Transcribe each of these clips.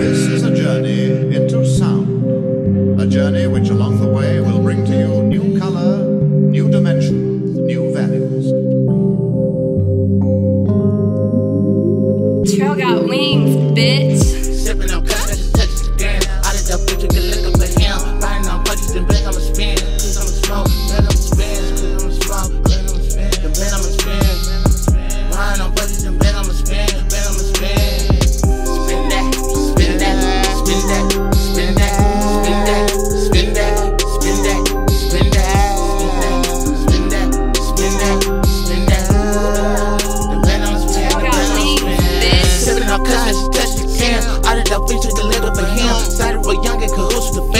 a journey into sound. A journey which along the way will bring to you new color, new dimensions, new values. Trail got wings, bitch. Sipping on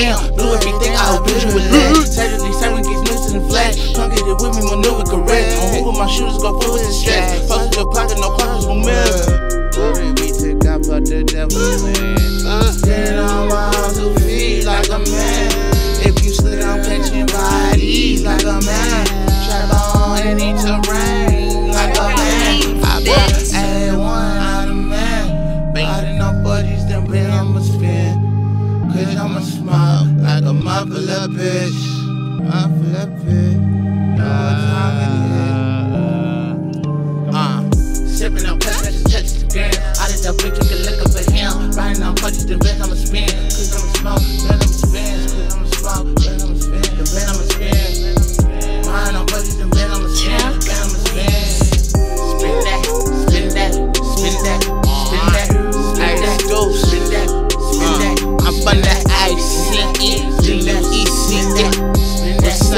Do everything I hope you with that. Saturday, seven gets mixed in flash. Come get it with me, maneuver correct. Who with my shooters go full with the stress. Posted the pocket, no questions will miss. Glory be to God for the devil's. Standing on my two feet like a man. If you slid, I'm catching bodies like a man. Trap on any terrain like a man. I bought A1 out of man. On buddies, then spin. Cause I'ma smile like a muffler bitch. Muffler bitch. Know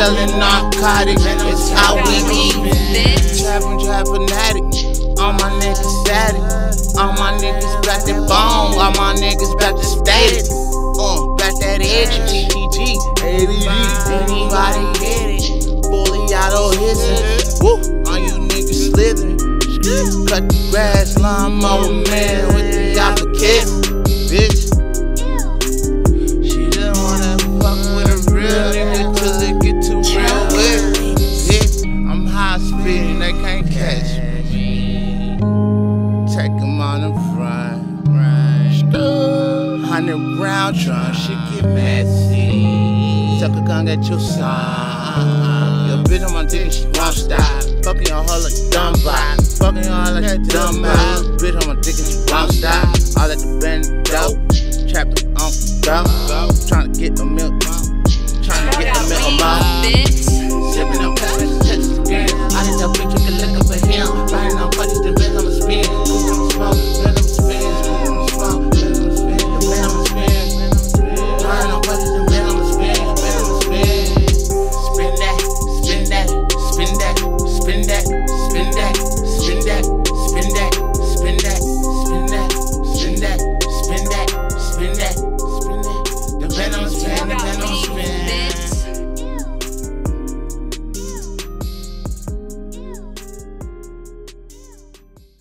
selling narcotics, it's how we. Bitch. Trapping, trap fanatic, all my niggas static, all my niggas back to bone, all my niggas back to static. Uh, back that edge, TTG, anybody get it? Fully auto hissing, woo, all you niggas slithering. Cut the grass, lawnmower man with the application, bitch. Round drum, shit get messy. Sucker gun get your son. Your bitch on my dick, she won't stop. Fucking on her like dumb vibe. Fucking on her like a dumb vibe. Bitch on my dick and she won't stop. All at the bend dope. Trapped on go. Trying to get the milk. Trying to get the milk wings, mom. bitch. Sipping on